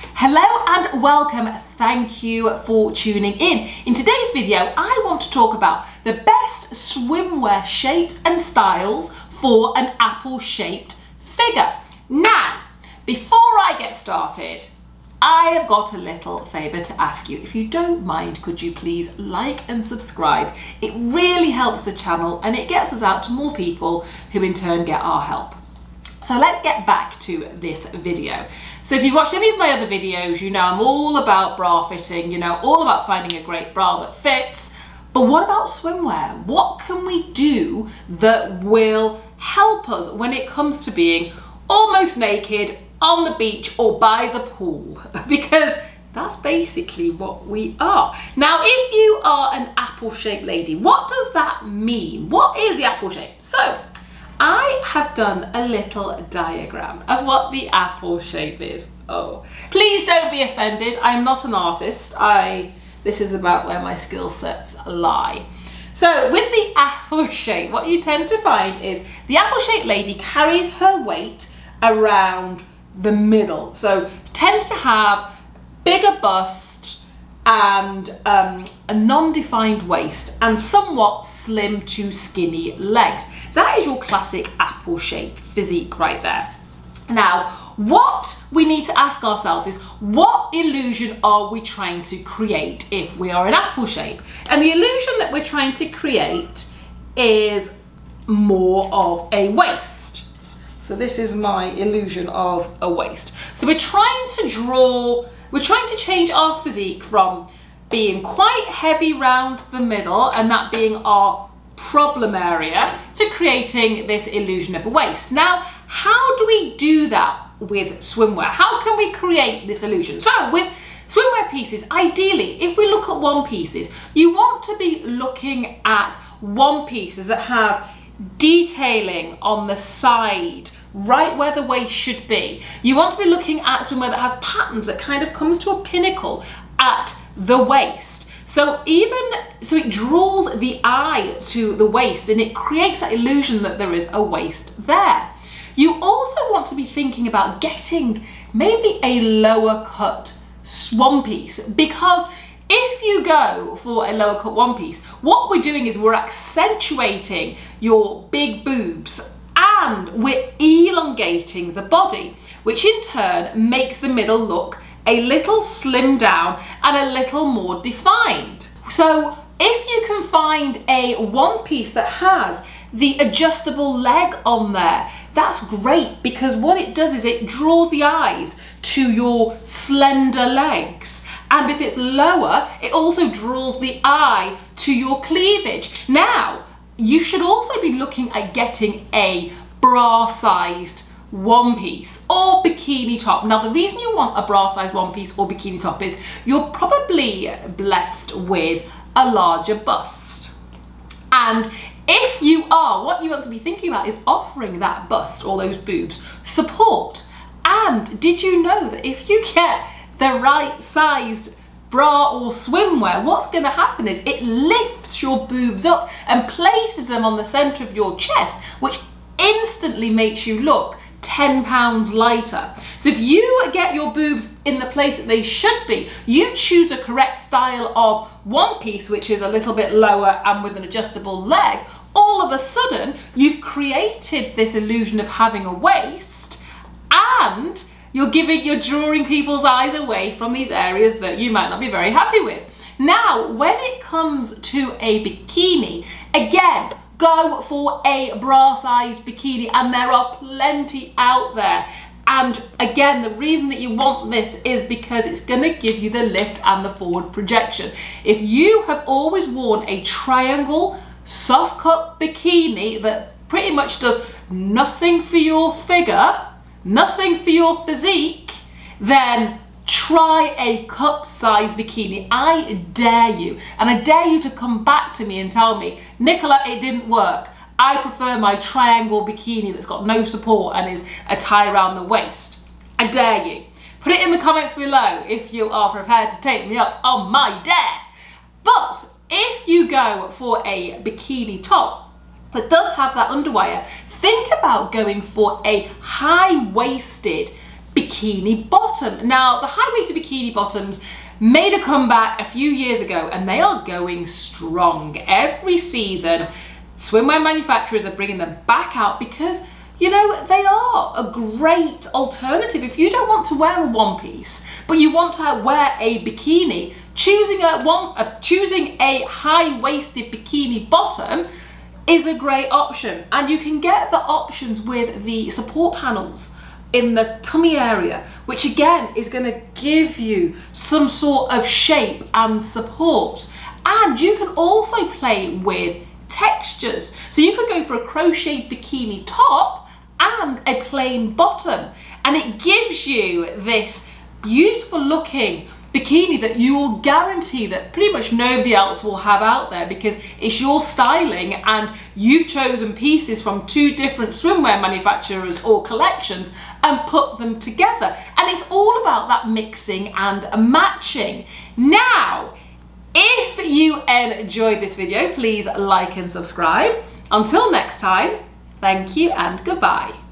Hello and welcome. Thank you for tuning in. In today's video, I want to talk about the best swimwear shapes and styles for an apple shaped figure. Now, before I get started, I have got a little favour to ask you. If you don't mind, could you please like and subscribe? It really helps the channel and it gets us out to more people who in turn get our help. So let's get back to this video. So if you've watched any of my other videos, you know I'm all about bra fitting, you know, all about finding a great bra that fits. But what about swimwear? What can we do that will help us when it comes to being almost naked on the beach or by the pool? because that's basically what we are. Now, if you are an apple shaped lady, what does that mean? What is the apple shape? So I have done a little diagram of what the apple shape is. Oh, please don't be offended. I'm not an artist. I This is about where my skill sets lie. So with the apple shape, what you tend to find is the apple shaped lady carries her weight around the middle. So tends to have bigger bust, and um, a non-defined waist and somewhat slim to skinny legs. That is your classic apple shape physique right there. Now, what we need to ask ourselves is what illusion are we trying to create if we are an apple shape? And the illusion that we're trying to create is more of a waist. So this is my illusion of a waist. So we're trying to draw we're trying to change our physique from being quite heavy round the middle and that being our problem area to creating this illusion of a waist. Now, how do we do that with swimwear? How can we create this illusion? So with swimwear pieces, ideally, if we look at one pieces, you want to be looking at one pieces that have detailing on the side right where the waist should be. You want to be looking at swimwear that has patterns that kind of comes to a pinnacle at the waist. So even, so it draws the eye to the waist and it creates that illusion that there is a waist there. You also want to be thinking about getting maybe a lower cut swan piece because if you go for a lower cut one piece, what we're doing is we're accentuating your big boobs and we're elongating the body, which in turn makes the middle look a little slimmed down and a little more defined. So if you can find a one piece that has the adjustable leg on there, that's great because what it does is it draws the eyes to your slender legs. And if it's lower, it also draws the eye to your cleavage. Now, you should also be looking at getting a bra sized one piece or bikini top. Now the reason you want a bra sized one piece or bikini top is you're probably blessed with a larger bust. And if you are, what you want to be thinking about is offering that bust or those boobs support. And did you know that if you get the right sized bra or swimwear, what's going to happen is it lifts your boobs up and places them on the center of your chest, which instantly makes you look 10 pounds lighter. So if you get your boobs in the place that they should be, you choose a correct style of one piece, which is a little bit lower and with an adjustable leg, all of a sudden you've created this illusion of having a waist and you're giving, you're drawing people's eyes away from these areas that you might not be very happy with. Now, when it comes to a bikini, again, go for a bra sized bikini and there are plenty out there. And again, the reason that you want this is because it's gonna give you the lift and the forward projection. If you have always worn a triangle soft cut bikini that pretty much does nothing for your figure, nothing for your physique, then try a cup size bikini. I dare you. And I dare you to come back to me and tell me, Nicola, it didn't work. I prefer my triangle bikini that's got no support and is a tie around the waist. I dare you. Put it in the comments below if you are prepared to take me up on my dare. But if you go for a bikini top that does have that underwire, think about going for a high-waisted bikini bottom. Now, the high-waisted bikini bottoms made a comeback a few years ago and they are going strong. Every season, swimwear manufacturers are bringing them back out because you know, they are a great alternative. If you don't want to wear a one piece, but you want to wear a bikini, choosing a one, uh, choosing a high-waisted bikini bottom is a great option. And you can get the options with the support panels in the tummy area, which again is going to give you some sort of shape and support. And you can also play with textures. So you could go for a crocheted bikini top and a plain bottom. And it gives you this beautiful looking bikini that you will guarantee that pretty much nobody else will have out there because it's your styling and you've chosen pieces from two different swimwear manufacturers or collections and put them together. And it's all about that mixing and matching. Now, if you enjoyed this video, please like and subscribe. Until next time, thank you and goodbye.